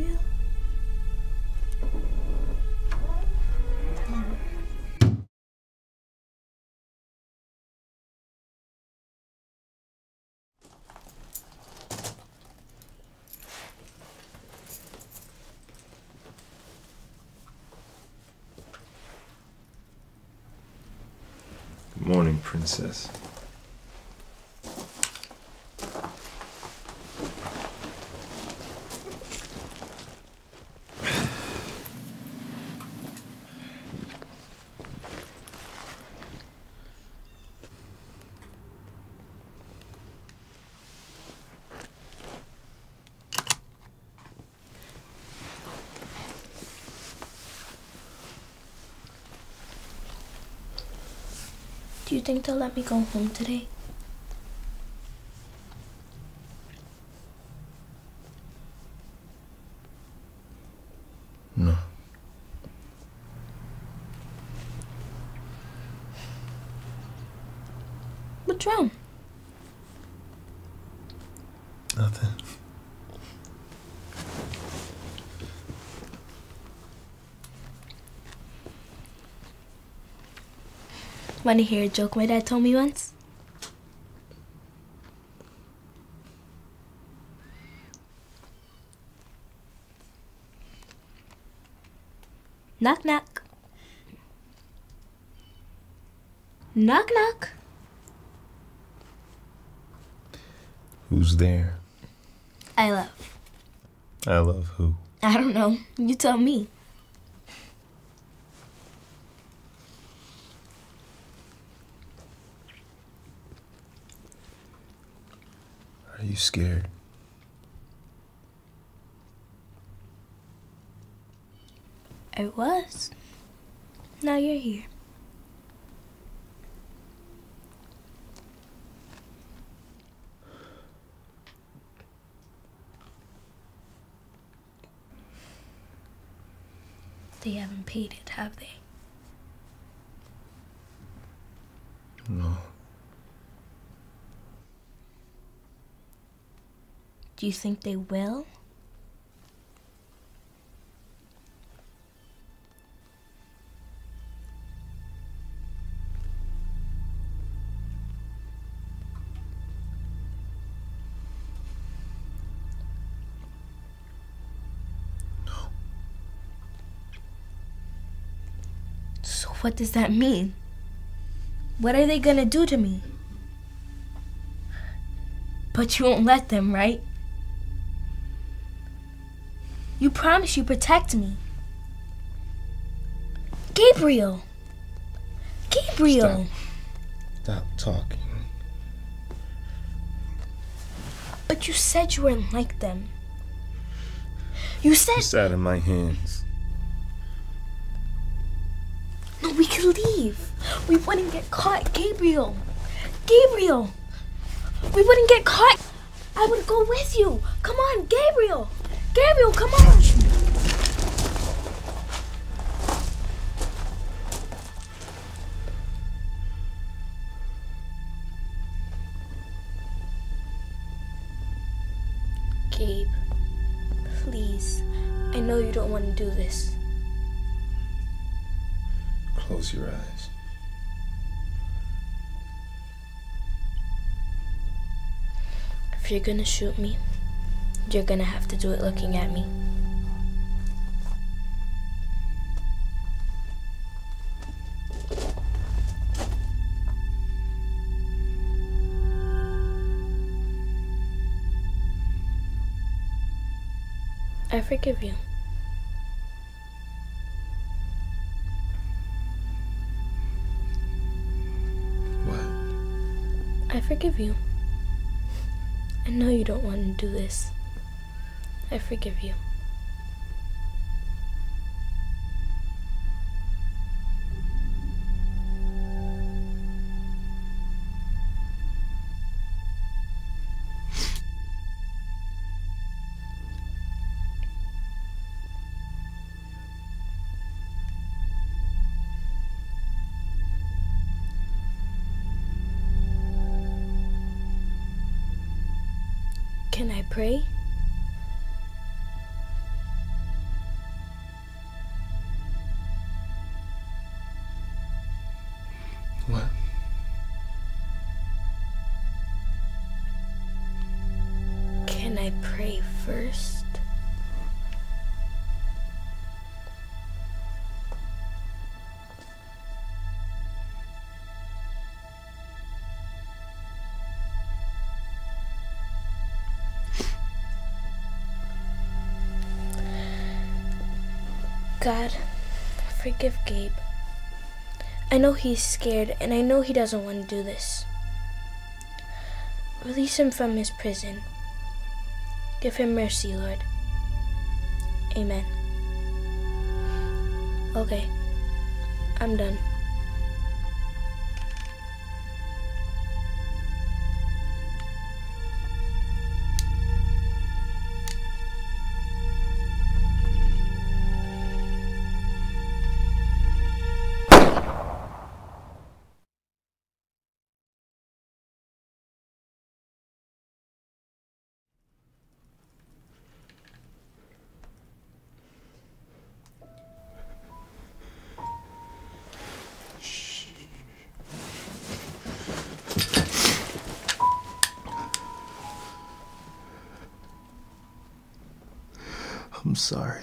Gabriel? Good morning, Princess. You think they'll let me go home today? No. What's wrong? Want to hear a joke my dad told me once? Knock knock. Knock knock. Who's there? I love. I love who? I don't know. You tell me. Scared? I was. Now you're here. They haven't paid it, have they? No. Do you think they will? So what does that mean? What are they gonna do to me? But you won't let them, right? Promise you protect me. Gabriel! Gabriel! Stop talking. But you said you weren't like them. You said. It's out of my hands. No, we could leave. We wouldn't get caught. Gabriel! Gabriel! We wouldn't get caught. I would go with you. Come on, Gabriel! Gabriel, come on! Gabe, please. I know you don't want to do this. Close your eyes. If you're gonna shoot me, you're gonna have to do it looking at me. I forgive you. What? I forgive you. I know you don't want to do this. I forgive you. Can I pray? First? God, forgive Gabe. I know he's scared and I know he doesn't want to do this. Release him from his prison. Give him mercy, Lord. Amen. Okay, I'm done. Sorry.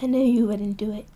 I knew you wouldn't do it.